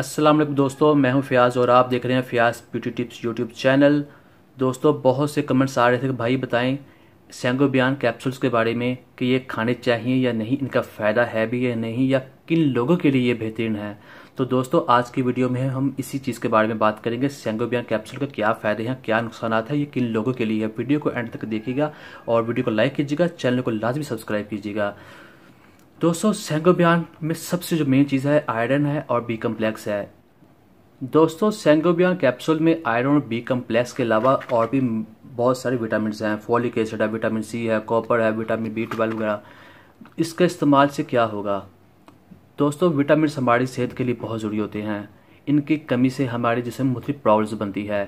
السلام علیکم دوستو، میں ہوں فیاض اور آپ دیکھ رہے ہیں Fayaz beauty tips YouTube channel. دوستو، بہت سے کمنٹس آ رہے تھے کہ بھائی بتائیں، سینگو بیان کیپسولز کے بارے میں کہ یہ کھانے چاہیے یا نہیں، ان کا فائدہ ہے بھی یا نہیں، یا کن لوگوں کے لیے یہ بہترین ہے۔ تو دوستو، آج کی ویڈیو میں ہم اسی چیز کے بارے میں بات کریں گے، سینگو بیان کیپسول کے کیا فائدے ہیں، کیا نقصانات ہیں، یہ کن لوگوں کے لیے ہے۔ ویڈیو کو اینڈ تک دیکھیے گا اور ویڈیو کو لائک کیجیے گا، چینل کو لازمی سبسکرائب کیجیے گا۔ دوستو سینگو بیان میں سب سے جو مین چیز ہے آئرن ہے اور بی کمپلیکس ہے۔ دوستو، سینگوبیان کیپسول میں آئرن اور بی کمپلیکس کے علاوہ اور بھی بہت سارے وٹامنس ہیں۔ فولک ایسڈ ہے وٹامن سی ہے کاپر ہے وٹامن بی ٹویلو وغیرہ۔ اس کا استعمال سے کیا ہوگا؟ دوستو وٹامنس ہماری صحت کے لیے بہت ضروری ہوتے ہیں۔ ان کی کمی سے ہمارے جسم مختلف پرابلمس بنتی ہے۔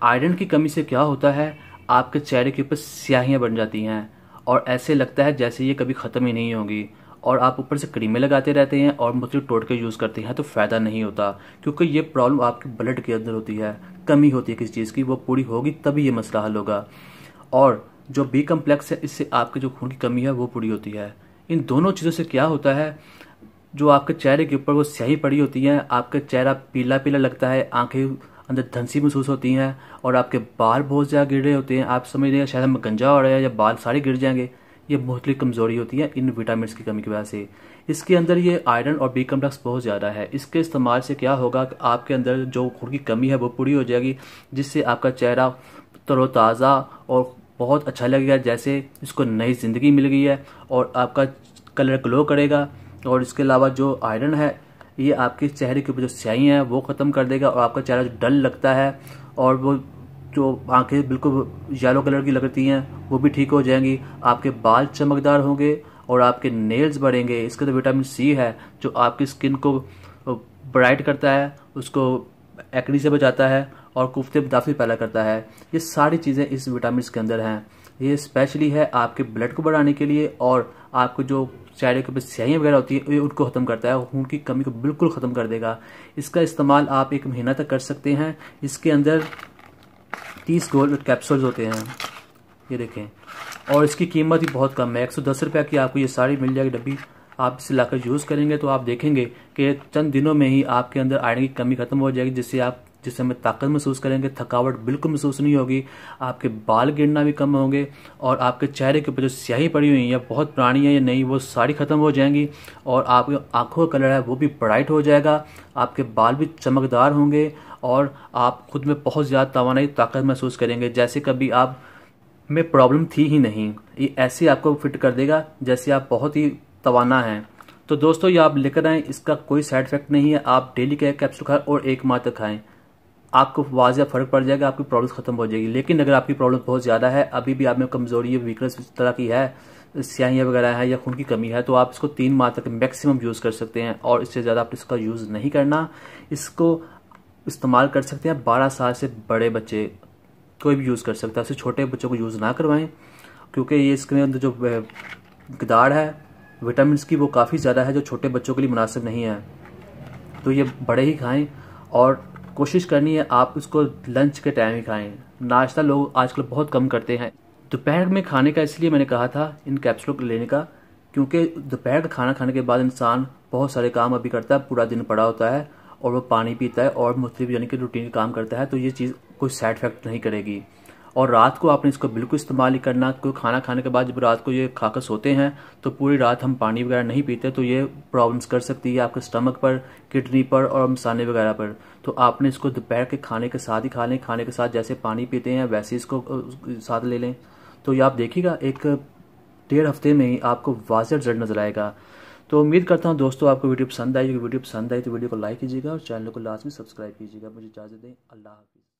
آئرن کی کمی سے کیا ہوتا ہے؟ آپ کے چہرے کے اوپر سیاہیاں بن جاتی ہیں اور ایسے لگتا ہے جیسے یہ کبھی ختم ہی نہیں ہوگی۔ اور آپ اوپر سے کریمیں لگاتے رہتے ہیں اور مختلف ٹوٹکے یوز کرتے ہیں تو فائدہ نہیں ہوتا، کیونکہ یہ پرابلم آپ کے بلڈ کے اندر ہوتی ہے، کمی ہوتی ہے کسی چیز کی، وہ پوری ہوگی تبھی یہ مسئلہ حل ہوگا۔ اور جو بی کمپلیکس ہے، اس سے آپ کے جو خون کی کمی ہے، وہ پوری ہوتی ہے۔ ان دونوں چیزوں سے کیا ہوتا ہے؟ جو آپ کے چہرے کے اوپر وہ سیاہی پڑی ہوتی ہیں، آپ کا چہرہ پیلا پیلا لگتا ہے، آنکھیں اندر دھنسی محسوس ہوتی ہیں اور آپ کے بال بہت زیادہ گر رہے ہوتے ہیں۔ آپ سمجھ رہے ہیں، شاید ہم گنجا ہو رہا ہے یا بال سارے گر جائیں گے۔ یہ مختلف کمزوری ہوتی ہے ان وٹامنس کی کمی کی وجہ سے۔ اس کے اندر یہ آئرن اور بی کمپلیکس بہت زیادہ ہے۔ اس کے استعمال سے کیا ہوگا کہ آپ کے اندر جو خون کی کمی ہے وہ پوری ہو جائے گی، جس سے آپ کا چہرہ تر و تازہ اور بہت اچھا لگے گا، جیسے اس کو نئی زندگی مل گئی ہے اور آپ کا کلر گلو کرے گا۔ اور اس کے علاوہ جو آئرن ہے، یہ آپ کے چہرے کے اوپر جو سیاہی ہیں، وہ ختم کر دے گا اور آپ کا چہرہ جو ڈل لگتا ہے اور وہ جو آنکھیں بالکل یلو کلر کی لگتی ہیں، وہ بھی ٹھیک ہو جائیں گی۔ آپ کے بال چمکدار ہوں گے اور آپ کے نیلز بڑھیں گے۔ اس کے تو وٹامن سی ہے، جو آپ کی اسکن کو برائٹ کرتا ہے، اس کو ایکنی سے بچاتا ہے اور کفتے مدافع پیدا کرتا ہے۔ یہ ساری چیزیں اس وٹامنس کے اندر ہیں۔ یہ اسپیشلی ہے آپ کے بلڈ کو بڑھانے کے لیے اور آپ کو جو چہرے کے اوپر سیاہیاں وغیرہ ہوتی ہیں ان کو ختم کرتا ہے خون کی کمی کو بالکل ختم کر دے گا۔ اس کا استعمال آپ ایک مہینہ تک کر سکتے ہیں۔ اس کے اندر تیس گولڈ کیپسولز ہوتے ہیں۔ یہ دیکھیں۔ اور اس کی قیمت بھی بہت کم ہے۔ ایک سو دس روپیہ کی آپ کو یہ ساری مل جائے گی۔ ڈبی آپ اسے لا کر یوز کریں گے تو آپ دیکھیں گے کہ چند دنوں میں ہی آپ کے اندر آئرن کی کمی ختم ہو جائے گی، جس سے آپ، جس سے ہمیں طاقت محسوس کریں گے۔ تھکاوٹ بالکل محسوس نہیں ہوگی۔ آپ کے بال گرنا بھی کم ہوں گے اور آپ کے چہرے کے اوپر جو سیاہی پڑی ہوئی ہیں، یا بہت پرانی ہے یا نہیں، وہ ساری ختم ہو جائیں گی اور آپ کے آنکھوں کا کلر ہے وہ بھی برائٹ ہو جائے گا۔ آپ کے بال بھی چمکدار ہوں گے۔ اور آپ خود میں بہت زیادہ توانائی طاقت محسوس کریں گے، جیسے کبھی آپ میں پرابلم تھی ہی نہیں۔ یہ ایسے آپ کو فٹ کر دے گا جیسے آپ بہت ہی توانا ہیں۔ تو دوستو، یہ آپ لے کر آئیں، اس کا کوئی سائڈ افیکٹ نہیں ہے۔ آپ ڈیلی کا ایک کیپسول کھائیں اور ایک ماہ تک کھائیں۔ آپ کو واضح فرق پڑ جائے گا، آپ کی پرابلم ختم ہو جائے گی۔ لیکن اگر آپ کی پرابلم بہت زیادہ ہے، ابھی بھی آپ میں کمزوری ہے ویکنس طرح کی ہے، سیاہیاں وغیرہ ہے یا خون کی کمی ہے، تو آپ اس کو تین ماہ تک میکسیمم یوز کر سکتے ہیں اور اس سے زیادہ آپ اس کا یوز نہیں کرنا۔ اس کو استعمال کر سکتے ہیں۔ بارہ سال سے بڑے بچے کوئی بھی یوز کر سکتا ہے۔ اسے چھوٹے بچوں کو یوز نہ کروائیں، کیونکہ یہ اس کے اندر جو گداڑ ہے وٹامنس کی وہ کافی زیادہ ہے جو چھوٹے بچوں کے لیے مناسب نہیں ہے۔ تو یہ بڑے ہی کھائیں اور کوشش کرنی ہے آپ اس کو لنچ کے ٹائم ہی کھائیں۔ ناشتہ لوگ آج کل بہت کم کرتے ہیں۔ دوپہر میں کھانے کا اس لیے میں نے کہا تھا ان کیپسولوں کو لینے کا، کیونکہ دوپہر کا کھانا کھانے کے بعد انسان بہت سارے کام ابھی کرتا ہے، پورا دن پڑا ہوتا ہے۔ اور وہ پانی پیتا ہے اور مختلف یعنی کہ روٹین کام کرتا ہے، تو یہ چیز کوئی سائڈ افیکٹ نہیں کرے گی۔ اور رات کو آپ نے اس کو بالکل استعمال ہی کرنا، کوئی کھانا کھانے کے بعد جب رات کو یہ کھا کر سوتے ہیں، تو پوری رات ہم پانی وغیرہ نہیں پیتے، تو یہ پرابلمس کر سکتی ہے آپ کے اسٹمک پر کڈنی پر اور مسانے وغیرہ پر۔ تو آپ نے اس کو دوپہر کے کھانے کے ساتھ ہی کھا لیں، کھانے کے ساتھ جیسے پانی پیتے ہیں، ویسے اس کو ساتھ لے لیں۔ تو یہ آپ دیکھیے گا، ایک ڈیڑھ ہفتے میں ہی آپ کو واضح رزلٹ نظر آئے گا۔ تو امید کرتا ہوں دوستوں آپ کو ویڈیو پسند آئی ویڈیو پسند آئی تو ویڈیو کو لائک کیجیے گا اور چینل کو لازمی سبسکرائب کیجیے گا۔ مجھے اجازت دیں۔ اللہ حافظ۔